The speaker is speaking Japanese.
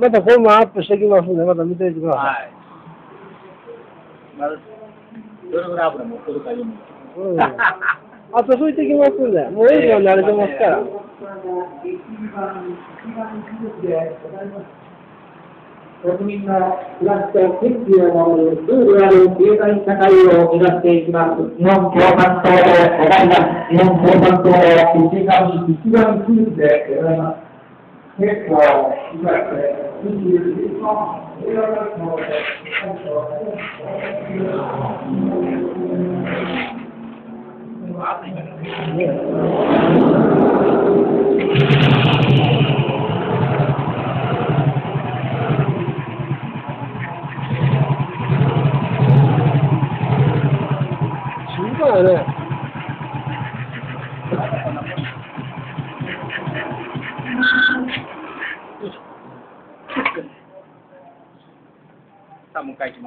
またこれもアップしてきますんで、また見ていてくださはい。まだ、どれぐらい油持ってるかいうの。い。うん。あと拭いてきますんで、もう営業慣れてますから。国民の暮らしと権利を守るルールある経済社会を目指していきます。日本共産党をおがります。日本共産党を一番、一番でございます。結構、いかして、21番、映画学校で、静かやね。さあ、も sa mong kahit